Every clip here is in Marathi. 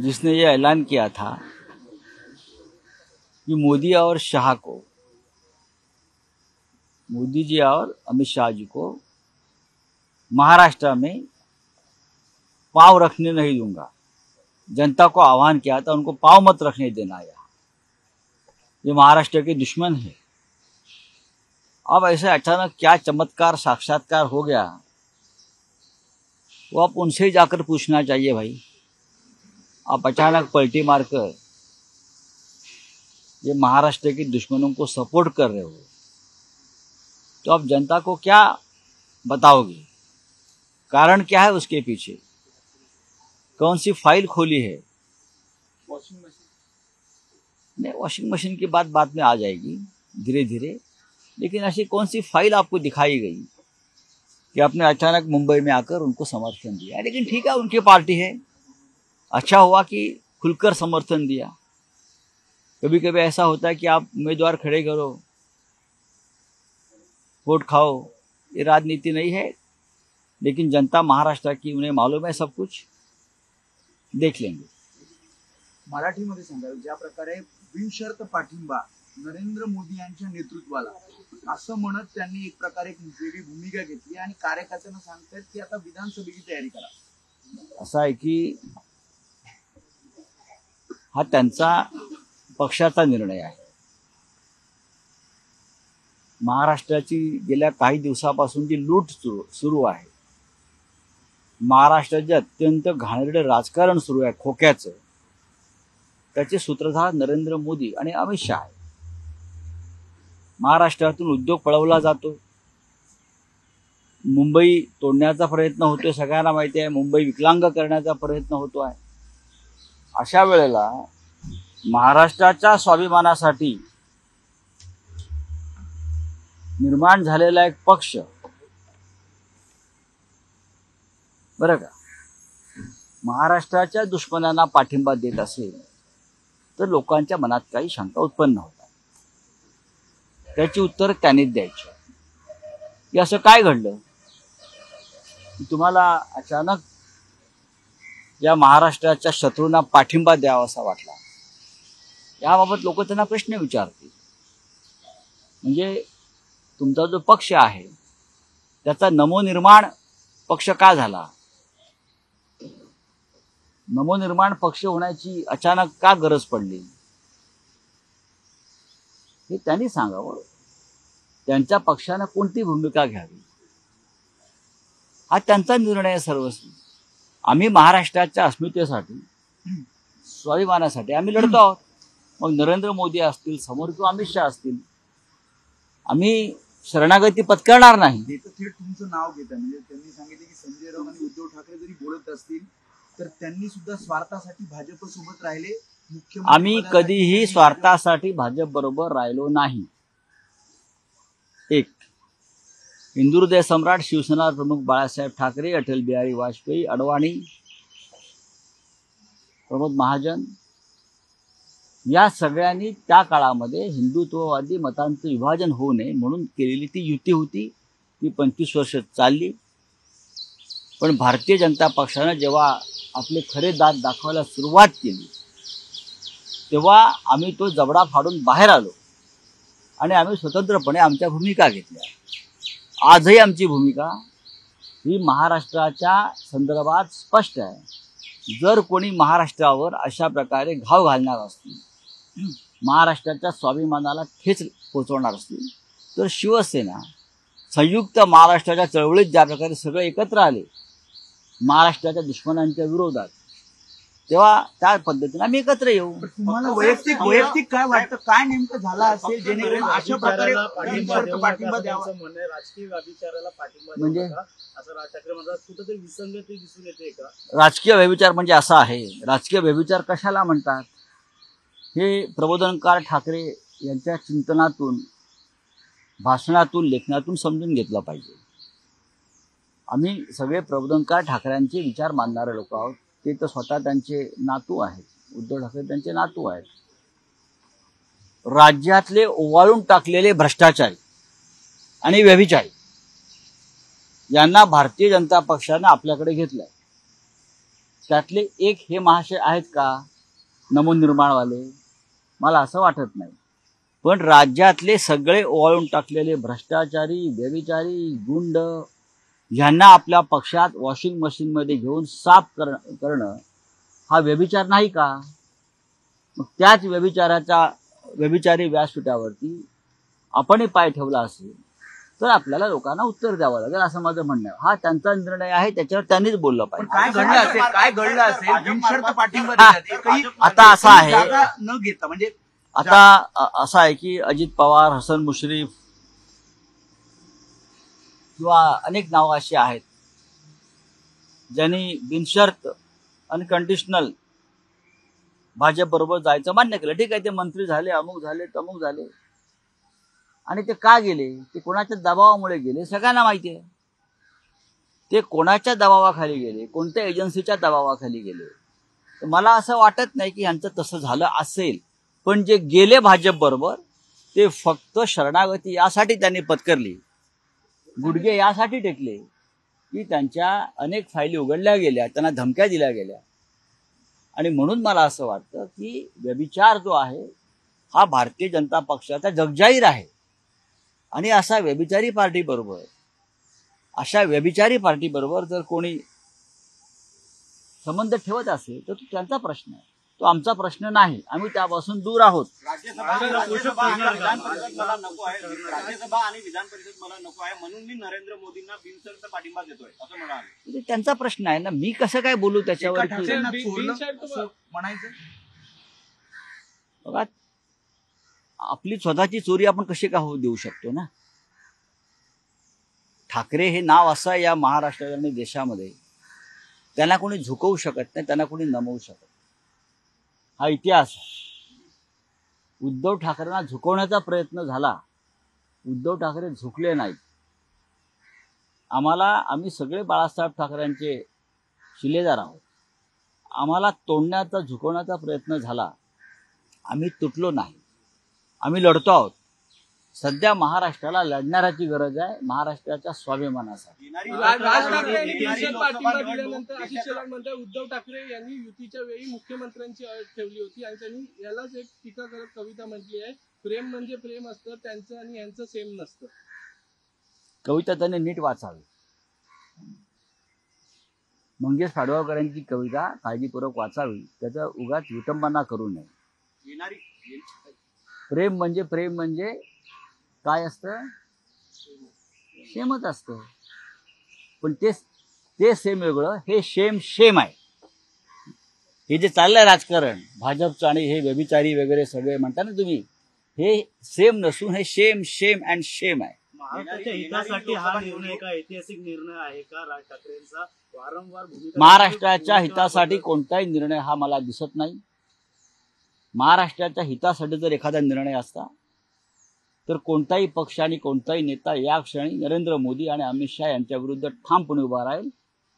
जिसने ये ऐलान किया था कि मोदी और शाह को, मोदी जी और अमित शाह जी को महाराष्ट्र में पाँव रखने नहीं दूँगा। जनता को आह्वान किया था, उनको पाँव मत रखने देना यहाँ। ये महाराष्ट्र के दुश्मन है। अब ऐसे अचानक क्या चमत्कार, साक्षात्कार हो गया? वो आप उनसे ही जाकर पूछना चाहिए भाई। आप अचानक पलटी मारकर ये महाराष्ट्र के दुश्मनों को सपोर्ट कर रहे हो। तो आप जनता को क्या बताओगे? कारण क्या है उसके पीछे? कौन सी फ़ाइल खोली है? वॉशिंग मशीन नहीं वॉशिंग मशीन की बात बाद में आ जाएगी धीरे धीरे लेकिन ऐसी कौन सी फ़ाइल आपको दिखाई गई कि आपने अचानक मुंबई में आकर उनको समर्थन दिया? लेकिन ठीक है उनकी पार्टी है। अच्छा हुआ कि खुलकर समर्थन दिया। कभी कभी ऐसा होता है कि आप उम्मीदवार खड़े करो वोट खाओ ये राजनीति नहीं है लेकिन जनता महाराष्ट्र की उन्हें मालूम है सब कुछ देख लेंगे। मराठीमध्ये सांगा ज्या प्रकारे बिनशर्त पाठिंबा नरेंद्र मोदी यांच्या नेतृत्वाला असं म्हणत त्यांनी एक प्रकारे एक वेगळी भूमिका घेतली आणि कार्यकर्त्यांना सांगतायत की आता विधानसभेची तयारी करा. असं आहे की हा त्यांचा पक्षाचा निर्णय आहे. महाराष्ट्राची गेल्या काही दिवसापासून जी लूट सुरू सुरू आहे महाराष्ट्राचे अत्यंत घाणेरडे राजकारण सुरू आहे खोक्याचं. त्याचे सूत्रधार नरेंद्र मोदी आणि अमित शहा आहे महाराष्ट्रातून उद्योग पळवला जातो. मुंबई तोडण्याचा प्रयत्न होतोय सगळ्यांना माहिती आहे मुंबई विकलांग करण्याचा प्रयत्न होतो आहे अशा वेळेला महाराष्ट्राच्या स्वाभिमानासाठी निर्माण झालेला एक पक्ष. बरं का? महाराष्ट्राच्या दुश्मनांना पाठिंबा देत असेल तर लोकांच्या मनात काही शंका उत्पन्न होतात. त्याची उत्तर त्यांनीच द्यायची. असं काय घडलं? तुम्हाला अचानक या महाराष्ट्राच्या शत्रूंना पाठिंबा द्यावा असा वाटला. याबाबत लोक त्यांना प्रश्न विचारतील. म्हणजे तुमचा जो पक्ष आहे त्याचा नमोनिर्माण पक्ष का झाला? नमोनिर्माण पक्ष होण्याची अचानक का गरज पडली? हे त्यांनी सांगावं. त्यांच्या पक्षानं कोणती भूमिका घ्यावी? हा त्यांचा निर्णय सर्वस्वी. आम्ही महाराष्ट्राच्या अस्मितेसाठी स्वाभिमानासाठी आम्ही लढतो आहोत. मग नरेंद्र मोदी असतील समोर किंवा अमित शहा असतील आम्ही शरणागती पत्करणार नाही. थेट तुमचं नाव घेत म्हणजे त्यांनी सांगितले की संजय राऊत आणि उद्धव ठाकरे जरी बोलत असतील तर त्यांनी सुद्धा स्वार्थासाठी भाजप सोबत राहिले आम्ही कधीही स्वार्थासाठी भाजप बरोबर राहिलो नाही एक हिंदुहृदय सम्राट शिवसेना प्रमुख बाळासाहेब ठाकरे अटल बिहारी वाजपेयी अडवाणी प्रमोद महाजन या सगळ्यांनी त्या काळामध्ये हिंदुत्ववादी मतांचं विभाजन होऊ नये म्हणून केलेली ती युती होती. ती पंचवीस वर्ष चालली. पण भारतीय जनता पक्षानं जेव्हा आपले खरे दात दाखवायला सुरुवात केली तेव्हा आम्ही तो जबडा फाडून बाहेर आलो आणि आम्ही स्वतंत्रपणे आमच्या भूमिका घेतल्या. आजही आमची भूमिका ही महाराष्ट्राच्या संदर्भात स्पष्ट आहे. जर कोणी महाराष्ट्रावर अशा प्रकारे घाव घालणार असतील महाराष्ट्राच्या स्वाभिमानाला ठेच पोचवणार असतील तर शिवसेना संयुक्त महाराष्ट्राच्या चळवळीत ज्या प्रकारे सगळे एकत्र आले महाराष्ट्राच्या दुश्मनांच्या विरोधात तेव्हा त्या पद्धतीने आम्ही एकत्र येऊ. तुम्हाला वैयक्तिक वैयक्तिक काय वाटतं? काय नेमकं झालं असेल? जेणेकरून अशा प्रकारे पाठिंबा द्यावा. म्हणणं राजकीय व्यभिचाराला पाठिंबा म्हणजे? असं राज ठाकरे म्हणतात कुठेतरी विसंगती दिसून येते का? राजकीय व्यभिचार म्हणजे असा आहे. राजकीय व्यभिचार कशाला म्हणतात? हे प्रबोधनकार ठाकरे यांच्या चिंतनातून भाषणातून लेखनातून समजून घेतलं पाहिजे. आम्ही सगळे प्रबोधनकार ठाकरेंचे विचार मानणारे लोक आहोत. ते तर स्वतः त्यांचे नातू आहेत. उद्धव ठाकरे त्यांचे नातू आहेत. राज्यातले ओवाळून टाकलेले भ्रष्टाचारी आणि व्यभिचारी यांना भारतीय जनता पक्षानं आपल्याकडे घेतलंय. त्यातले एक हे महाशय आहेत का? नवनिर्माणवाले मला असं वाटत नाही. पण राज्यातले सगळे ओवाळून टाकलेले भ्रष्टाचारी व्यभिचारी गुंड ह्यांना आपल्या पक्षात वॉशिंग मशीनमध्ये घेऊन साफ कर करणं हा व्यभिचार नाही का? मग त्याच व्यभिचाराच्या व्यभिचारी व्यासपीठावरती आपणही पाय ठेवला असेल तर आपल्याला लोकांना उत्तर द्यावं लागेल असं माझं म्हणणं आहे. हा त्यांचा निर्णय आहे त्याच्यावर त्यांनीच बोललं पाहिजे. काय घडलं असेल? काय घडलं असेल? आता असं आहे न घेता म्हणजे आता असं आहे की अजित पवार हसन मुश्रीफ किंवा अनेक नावं अशी आहेत ज्यांनी बिनशर्त अनकंडिशनल भाजपबरोबर जायचं मान्य केलं. ठीक आहे ते मंत्री झाले अमुक झाले तमुक झाले. आणि ते का गेले? ते कोणाच्या दबावामुळे गेले? सगळ्यांना माहिती आहे. ते कोणाच्या दबावाखाली गेले? कोणत्या एजन्सीच्या दबावाखाली गेले? तर मला असं वाटत नाही की यांचं तसं झालं असेल. पण जे गेले भाजपबरोबर ते फक्त शरणागती यासाठी त्यांनी पत्करली. गुडगे यासाठी टेकले की त्यांच्या अनेक फायली उघडल्या गेल्या त्यांना धमक्या दिल्या गेल्या. आणि म्हणून मला असं वाटतं की व्यभिचार जो आहे हा भारतीय जनता पक्षाचा जगजाहीर आहे. आणि असा व्यभिचारी पार्टी बरोबर अशा व्यभिचारी पार्टी बरोबर जर कोणी संबंध ठेवत असेल तर तो त्यांचा प्रश्न आहे. तो आमचा प्रश्न नाही. आम्ही त्यापासून दूर आहोत. राज्यसभा राज्यसभा आणि विधान परिषद मला नको आहे. राज्यसभा आणि विधान परिषद मला नको आहे. म्हणून मी नरेंद्र मोदींना बिनसरचा पाठिंबा देतोय. असं म्हणाले. ते त्यांचा प्रश्न आहे ना. मी कसं काय बोलू त्याच्यावर बघा आपली स्वतःची चोरी आपण कशी का होऊ देऊ शकतो ना? ठाकरे हे नाव असं या महाराष्ट्रात आणि देशामध्ये. त्यांना कोणी झुकवू शकत नाही त्यांना कोणी नमवू शकत हा इतिहास. उद्धव ठाकरेंना झुकवण्याचा प्रयत्न झाला. उद्धव ठाकरे झुकले नाहीत. आम्हाला आम्ही सगळे बाळासाहेब ठाकरेंचे शिलेदार आहोत. आम्हाला तोडण्याचा झुकवण्याचा प्रयत्न झाला. आम्ही तुटलो नाही. आम्ही लढतो आहोत. सध्या महाराष्ट्राला लढणाऱ्याची गरज आहे महाराष्ट्राच्या स्वाभिमानासाठी. उद्धव ठाकरे यांनी युतीच्या वेळी मुख्यमंत्र्यांची अट ठेवली होती आणि त्यांनी यालाच एक टीका करत कविता म्हटली आहे प्रेम म्हणजे प्रेम असतं त्यांचं आणि यांचं सेम नसतं. कविता त्यांनी नीट वाचावी. मंगेश पाडगावकरांची कविता काळजीपूर्वक वाचावी त्याचा उगाच विटंबना करू नये. येणारी प्रेम म्हणजे प्रेम म्हणजे काय असतं? सेमच असतं. पण ते ते सेम वेगळं हे शेम शेम आहे. हे जे चाललंय राजकारण भाजपचं आणि हे व्यभिचारी वगैरे सगळे म्हणता ना तुम्ही हे सेम नसून हे शेम शेम अँड शेम आहे. महाराष्ट्राच्या हितासाठी हा निर्णय का ऐतिहासिक निर्णय आहे का? राज ठाकरेंचा वारंवार भूमिका महाराष्ट्राच्या हितासाठी कोणताही निर्णय हा मला दिसत नाही. महाराष्ट्राच्या हितासाठी जर एखादा निर्णय असता तर कोणताही पक्ष आणि कोणताही नेता या क्षणी नरेंद्र मोदी आणि अमित शहा यांच्या विरुद्ध ठामपणे उभा राहील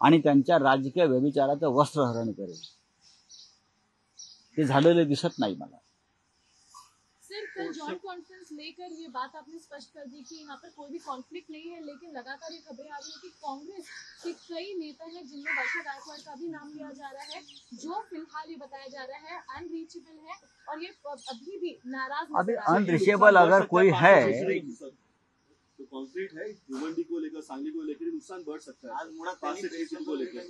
आणि त्यांच्या राजकीय व्यभिचाराचं वस्त्रहरण करेल. ते झालेलं दिसत नाही मला. सिर्फ़ कल जॉइंट कॉन्फ्रेंस लेकर ये बात आपने स्पष्ट कर दी कि यहाँ पर कोई भी कॉन्फ्लिक्ट नहीं है लेकिन लगातार ये खबरें आ रही है कि कांग्रेस के कई नेता हैं जिनमें वर्षा गायकवाड़ का भी नाम लिया जा रहा है जो फ़िलहाल ये बताया जा रहा है अनरीचेबल है और ये अभी भी नाराज़ अभी हैं। अनरिचेबल अगर कोई है तो कॉन्फ्लिक्ट है भिवंडी को लेकर सांगली को लेकर नुकसान बढ़ सकता है। आज मुळात को लेकर।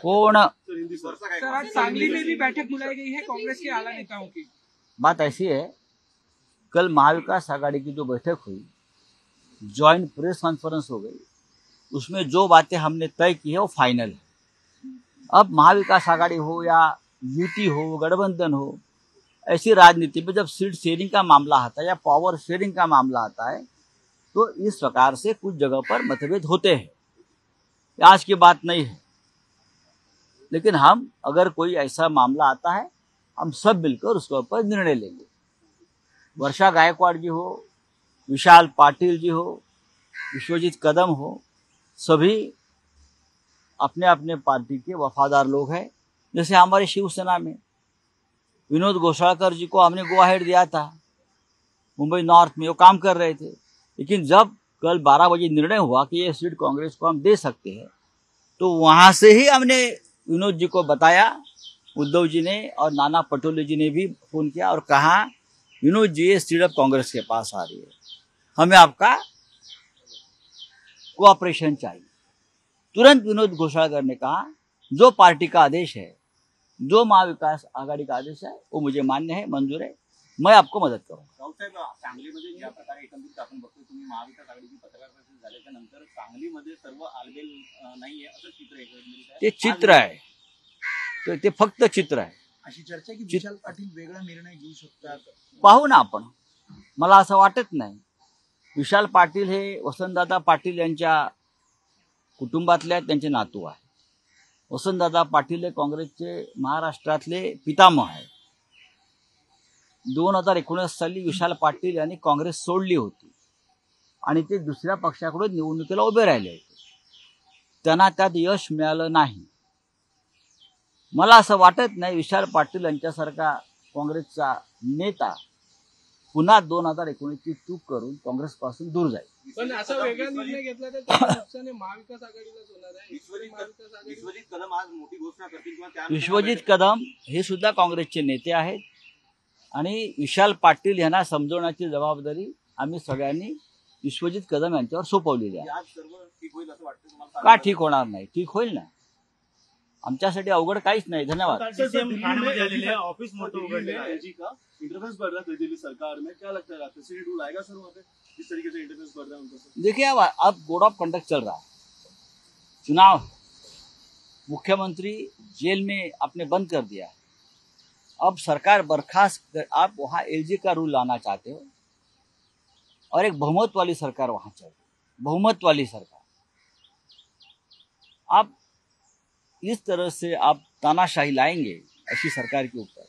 कोण सर सर सर सांगली में भी बैठक बुलाई गई है कांग्रेस के आला नेताओं की। बात ऐसी है, कल महाविकास आघाड़ी की जो बैठक हुई जॉइंट प्रेस कॉन्फ्रेंस हो गई, उसमें जो बातें हमने तय की है वो फाइनल है। अब महाविकास आघाड़ी हो या यूटी हो, गठबंधन हो, ऐसी राजनीति में जब सीट शेयरिंग का मामला आता है या पावर शेयरिंग का मामला आता है तो इस प्रकार से कुछ जगह पर मतभेद होते हैं। आज की बात नहीं है। लेकिन हम, अगर कोई ऐसा मामला आता है हम सब मिलकर उसके ऊपर निर्णय लेंगे। वर्षा गायकवाड़ जी हो, विशाल पाटिल जी हो, विश्वजीत कदम हो, सभी अपने अपने पार्टी के वफादार लोग हैं। जैसे हमारे शिवसेना में विनोद घोषालकर जी को हमने गो अहेड दिया था, मुंबई नॉर्थ में वो काम कर रहे थे। लेकिन जब कल 12 बजे निर्णय हुआ कि ये सीट कांग्रेस को हम दे सकते हैं तो वहाँ से ही हमने विनोद जी को बताया उद्धव जी ने और नाना पटोले जी ने भी फ़ोन किया और कहा विनोद जी ये अब कांग्रेस के पास आ रही है। हमें आपका कोऑपरेशन चाहिए। तुरंत विनोद घोषालकर ने कहा जो पार्टी का आदेश है जो महाविकास आघाड़ी का आदेश है वो मुझे मान्य है मंजूर है। मैं आपको मदत राऊत साहेब सांगलीमध्ये ज्या प्रकारे एकंदरीत आपण बघतो तुम्ही महाविकास आघाडीची पत्रकार परिषद झाल्याच्या नंतर सांगलीमध्ये सर्व आलबेल अं, नाहीये असं चित्र एकंदरीत आहे. ते चित्र आहे. ते- ते फक्त चित्र आहे. अशी चर्चा की विशाल पाटील वेगळा निर्णय घेऊ शकतात? पाहू ना आपण. मला असं वाटत नाही. विशाल पाटील हे वसंतदादा पाटील यांच्या कुटुंबातले आहेत, त्यांचे नातू आहे. वसंतदादा पाटील हे काँग्रेसचे महाराष्ट्रातले पितामह आहे दोन हजार एकोणीस साली विशाल पाटील यांनी काँग्रेस सोडली होती. आणि ते दुसऱ्या पक्षाकडून निवडणुकीला उभे राहिले होते. त्यांना त्यात यश मिळालं नाही. मला असं वाटत नाही विशाल पाटील यांच्यासारखा काँग्रेसचा नेता पुन्हा दोन हजार एकोणीसची चूक करून काँग्रेसपासून दूर जाईल. पण असा वेगळा निर्णय घेतला तर महाविकास आघाडीलाच होणार आहे. विश्वजित कदम आज मोठी घोषणा करतील विश्वजित कदम हे सुद्धा काँग्रेसचे नेते आहेत. आणि विशाल पाटील यांना समजवण्याची जबाबदारी आम्ही सगळ्यांनी विश्वजित कदम यांच्यावर सोपवलेली आहे. आज सर्व ठीक होईल असं वाटतं तुम्हाला? का ठीक होणार नाही? ठीक होईल ना? आमच्यासाठी अवघड काहीच नाही. धन्यवाद. ऑफ़िस मोठं उघडलेलं आहे. एलजी का? इंटरफेरेंस बढ़ रहा था दिल्ली सरकार में क्या लगता है आपको सीडी आएगा सर वहाँ पे? किस तरीके से इंटरफेरेंस बढ़ रहा है उनका सर? देखिए अब अब कोड ऑफ़ कंडक्ट चल रहा है। चुनाव मुख्यमंत्री जेल में आपने बंद कर दिया है। अब सरकार बर्खास्त कर, आप वहाँ एलजी का रूल लाना चाहते हो और एक बहुमत वाली सरकार वहाँ चल रही बहुमत वाली सरकार। आप इस तरह से आप तानाशाही लाएँगे ऐसी सरकार के ऊपर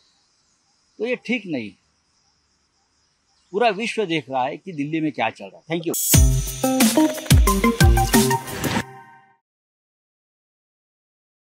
तो ये ठीक नहीं। पूरा विश्व देख रहा है कि दिल्ली में क्या चल रहा है। Thank you